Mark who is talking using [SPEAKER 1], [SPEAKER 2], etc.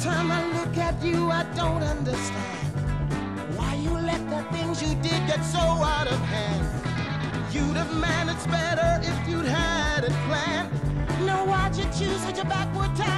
[SPEAKER 1] time I look at you, I don't understand why you let the things you did get so out of hand. You'd have managed better if you'd had a plan. No, why'd you choose such a backward time?